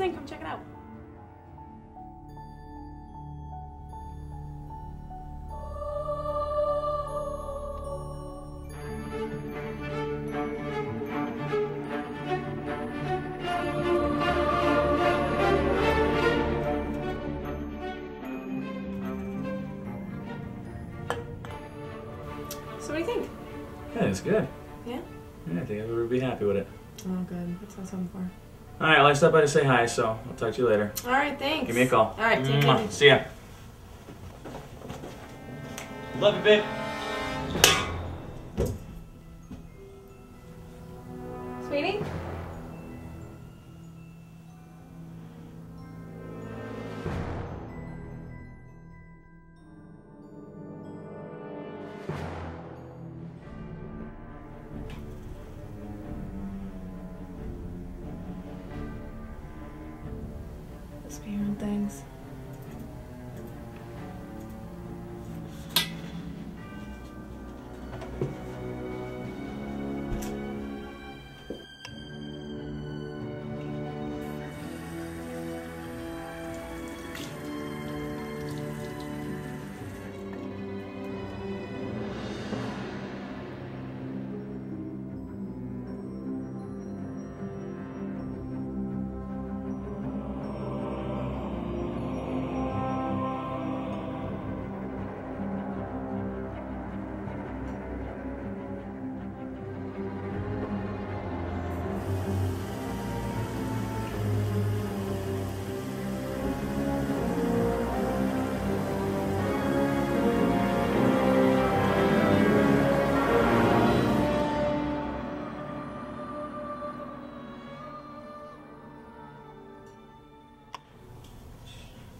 thing. Come check it out. So what do you think? Yeah, it's good. Yeah? Yeah, I think everybody would be happy with it. Oh, good. That's what I'm for. All right, well, I stopped by to say hi, so I'll talk to you later. All right, thanks. Give me a call. All right, take Mwah. it. See ya. Love you, babe.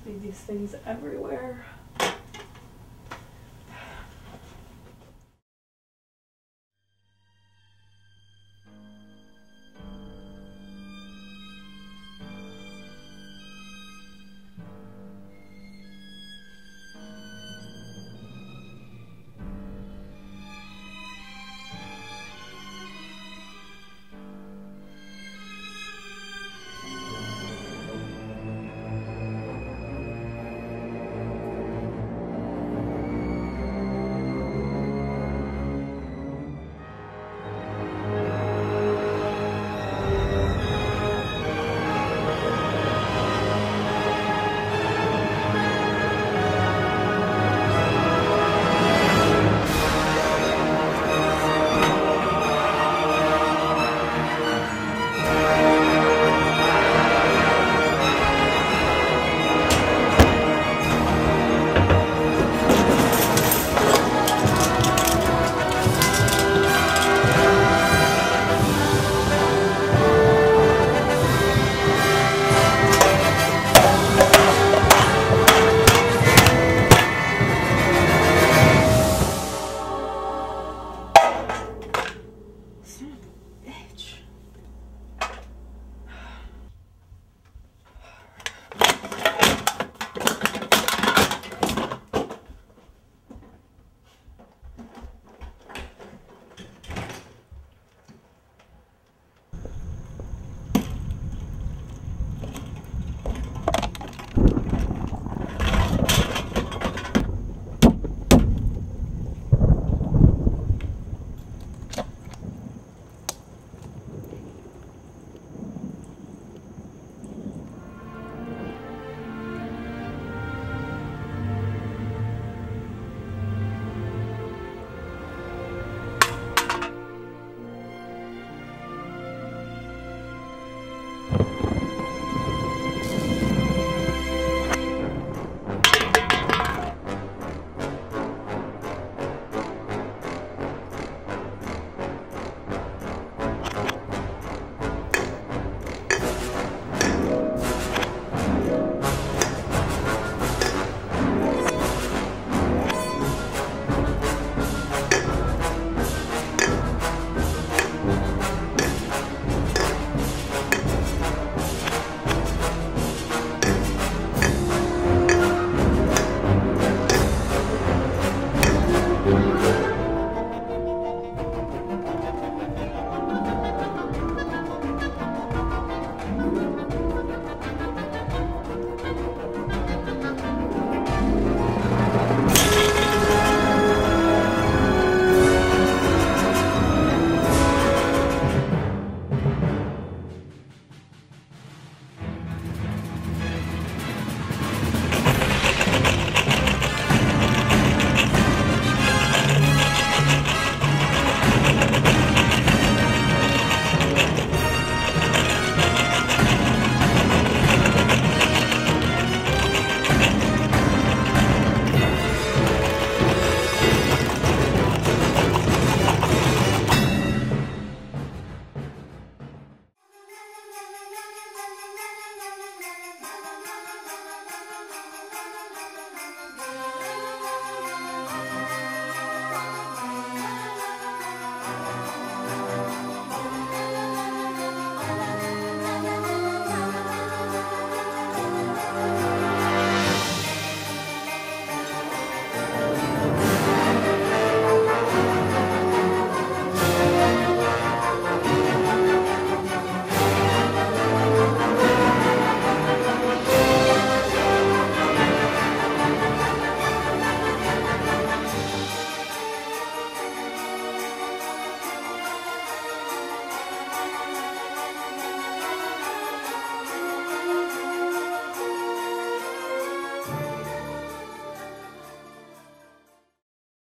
These things everywhere.